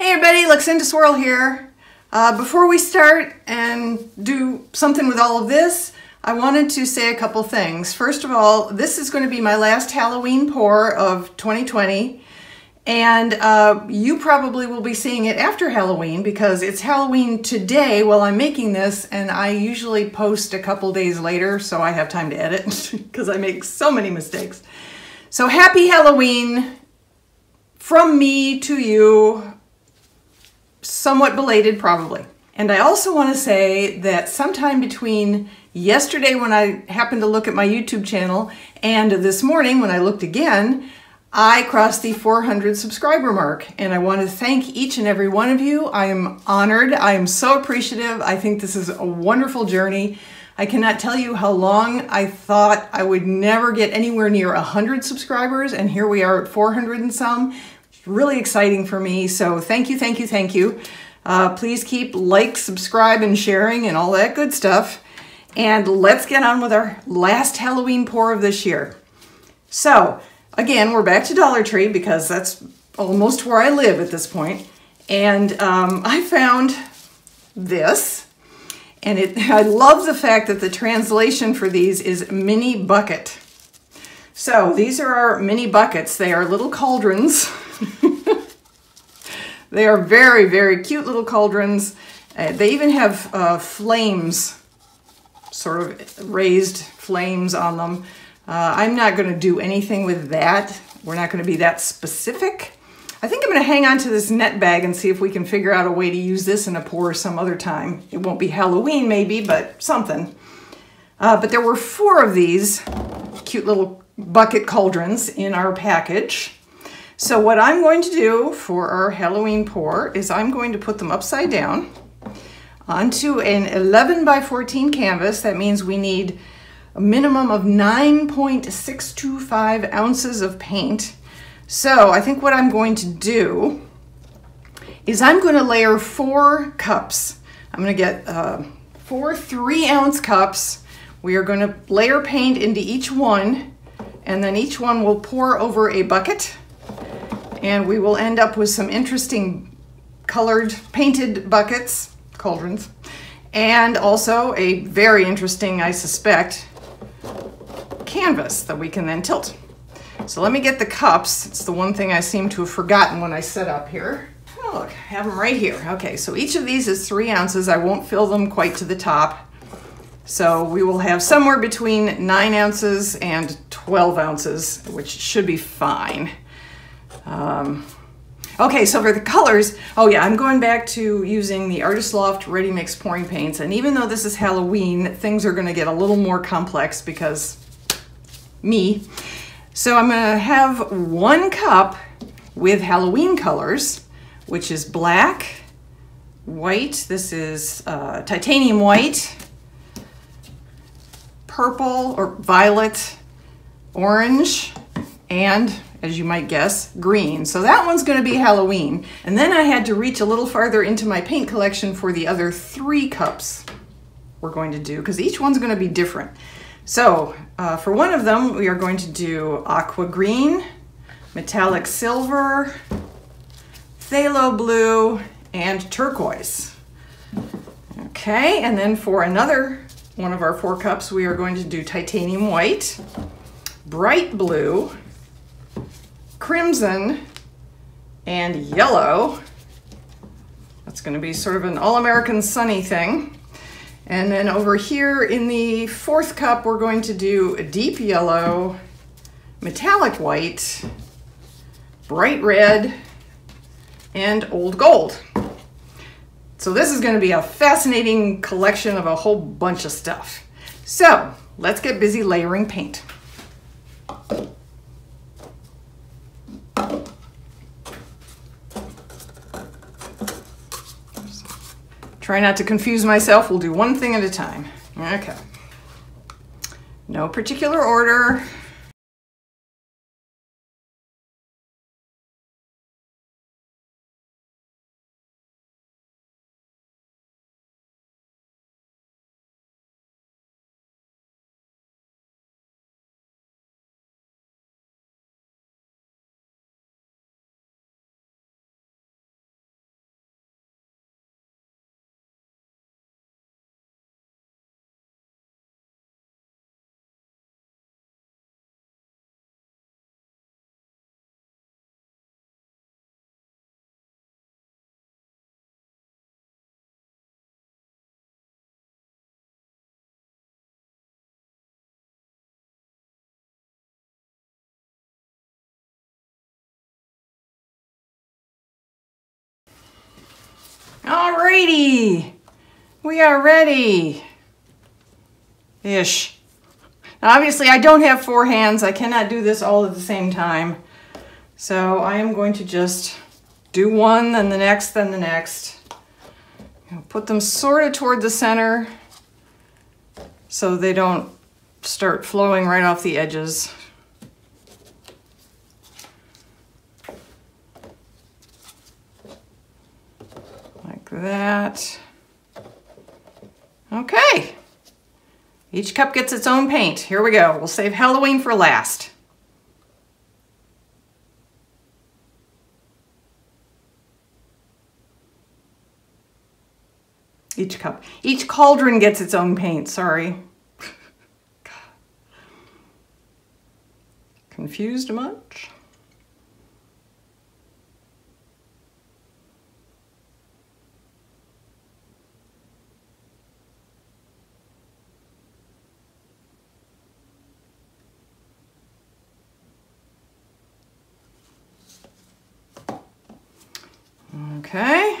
Hey everybody, Luxinda Swirl here. Uh, before we start and do something with all of this, I wanted to say a couple things. First of all, this is going to be my last Halloween pour of 2020. And uh, you probably will be seeing it after Halloween because it's Halloween today while I'm making this and I usually post a couple days later so I have time to edit because I make so many mistakes. So happy Halloween from me to you somewhat belated probably. And I also want to say that sometime between yesterday when I happened to look at my YouTube channel and this morning when I looked again, I crossed the 400 subscriber mark and I want to thank each and every one of you. I am honored. I am so appreciative. I think this is a wonderful journey. I cannot tell you how long I thought I would never get anywhere near 100 subscribers and here we are at 400 and some, really exciting for me. So thank you, thank you, thank you. Uh, please keep like, subscribe, and sharing and all that good stuff. And let's get on with our last Halloween pour of this year. So again, we're back to Dollar Tree because that's almost where I live at this point. And um, I found this. And it, I love the fact that the translation for these is mini bucket. So these are our mini buckets. They are little cauldrons they are very, very cute little cauldrons. Uh, they even have uh, flames, sort of raised flames on them. Uh, I'm not going to do anything with that. We're not going to be that specific. I think I'm going to hang on to this net bag and see if we can figure out a way to use this in a pour some other time. It won't be Halloween maybe, but something. Uh, but there were four of these cute little bucket cauldrons in our package. So what I'm going to do for our Halloween pour is I'm going to put them upside down onto an 11 by 14 canvas. That means we need a minimum of 9.625 ounces of paint. So I think what I'm going to do is I'm going to layer four cups. I'm going to get uh, four three ounce cups. We are going to layer paint into each one and then each one will pour over a bucket and we will end up with some interesting colored painted buckets, cauldrons, and also a very interesting, I suspect, canvas that we can then tilt. So let me get the cups. It's the one thing I seem to have forgotten when I set up here. Oh, look, I have them right here. Okay, so each of these is three ounces. I won't fill them quite to the top. So we will have somewhere between nine ounces and 12 ounces, which should be fine. Um, okay, so for the colors, oh yeah, I'm going back to using the Artist Loft Ready Mix pouring paints. And even though this is Halloween, things are gonna get a little more complex because me. So I'm gonna have one cup with Halloween colors, which is black, white, this is uh, titanium white, purple or violet, orange, and as you might guess, green. So that one's gonna be Halloween. And then I had to reach a little farther into my paint collection for the other three cups we're going to do, because each one's gonna be different. So uh, for one of them, we are going to do aqua green, metallic silver, phthalo blue, and turquoise. Okay, and then for another one of our four cups, we are going to do titanium white, bright blue, crimson, and yellow. That's going to be sort of an all-American sunny thing. And then over here in the fourth cup, we're going to do a deep yellow, metallic white, bright red, and old gold. So this is going to be a fascinating collection of a whole bunch of stuff. So let's get busy layering paint. Try not to confuse myself. We'll do one thing at a time. Okay. No particular order. Alrighty, we are ready. Ish. Now obviously I don't have four hands. I cannot do this all at the same time. So I am going to just do one, then the next, then the next. Put them sort of toward the center so they don't start flowing right off the edges. Like that. Okay. Each cup gets its own paint. Here we go. We'll save Halloween for last. Each cup. Each cauldron gets its own paint, sorry. Confused much? Okay.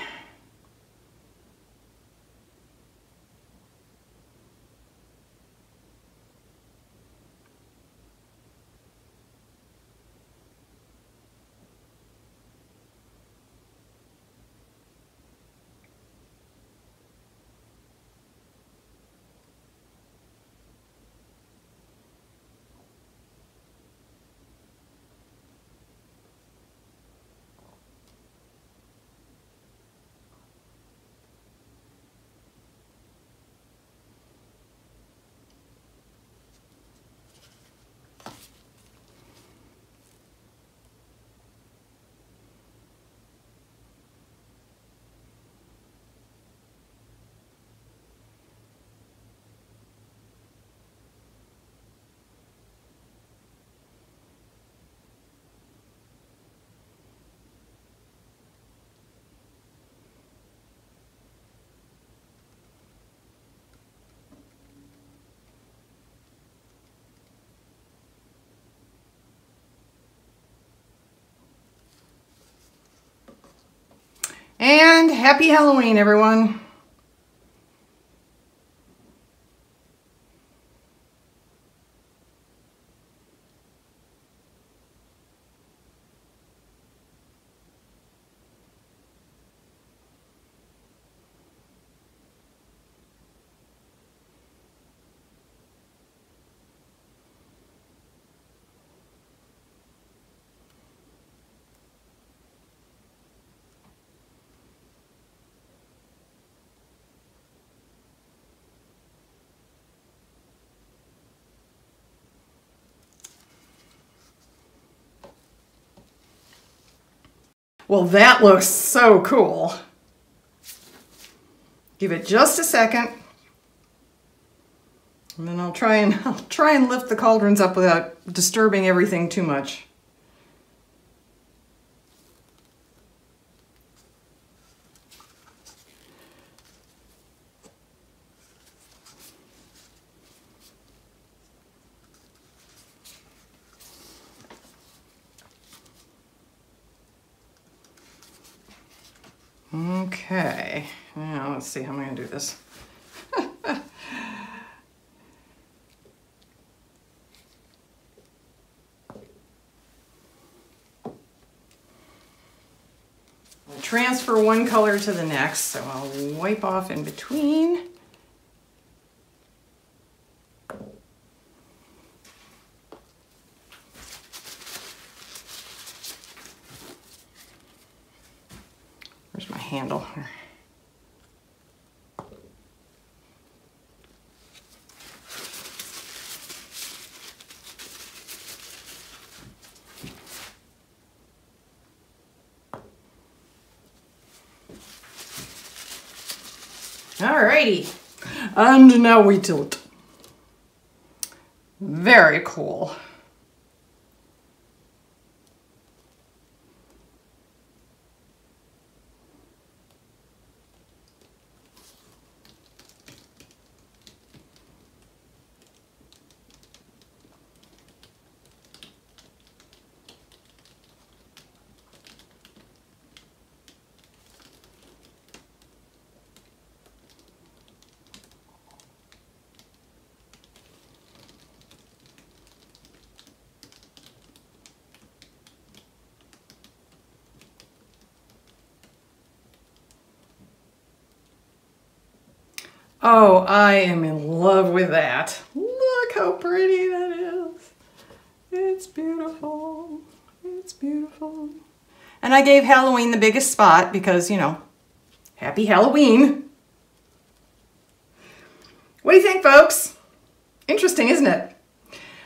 And happy Halloween, everyone. Well, that looks so cool. Give it just a second. And then I'll try and I'll try and lift the cauldrons up without disturbing everything too much. Okay, now let's see how I'm to do this. transfer one color to the next, so I'll wipe off in between. Handle. Alrighty, and now we tilt. Very cool. Oh, I am in love with that. Look how pretty that is. It's beautiful. It's beautiful. And I gave Halloween the biggest spot because, you know, happy Halloween. What do you think, folks? Interesting, isn't it?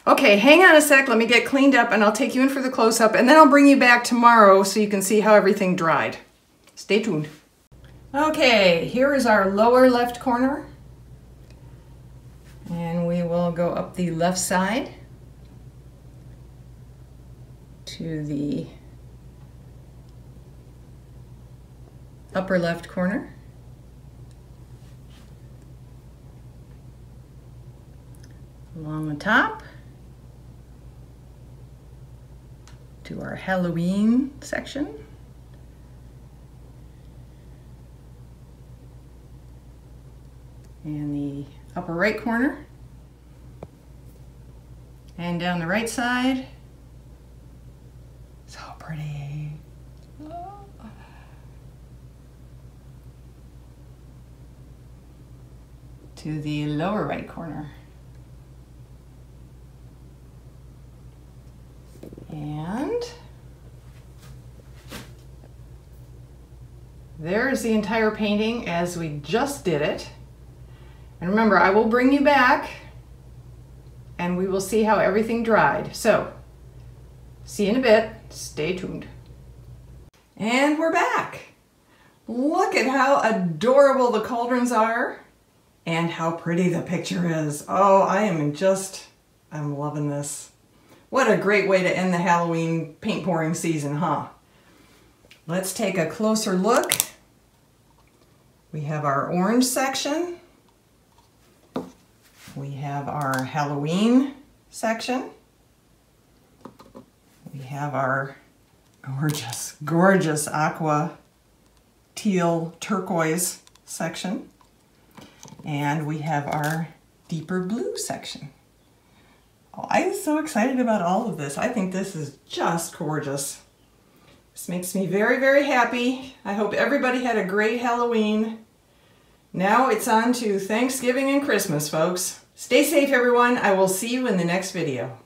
Okay, hang on a sec. Let me get cleaned up and I'll take you in for the close-up and then I'll bring you back tomorrow so you can see how everything dried. Stay tuned. Okay, here is our lower left corner. And we will go up the left side to the upper left corner. Along the top to our Halloween section. And the upper right corner and down the right side. So pretty. To the lower right corner. And there's the entire painting as we just did it. And remember, I will bring you back and we will see how everything dried. So, see you in a bit. Stay tuned. And we're back. Look at how adorable the cauldrons are and how pretty the picture is. Oh, I am just, I'm loving this. What a great way to end the Halloween paint pouring season, huh? Let's take a closer look. We have our orange section we have our Halloween section. We have our gorgeous, gorgeous aqua teal turquoise section. And we have our deeper blue section. Oh, I'm so excited about all of this. I think this is just gorgeous. This makes me very, very happy. I hope everybody had a great Halloween. Now it's on to Thanksgiving and Christmas, folks. Stay safe, everyone. I will see you in the next video.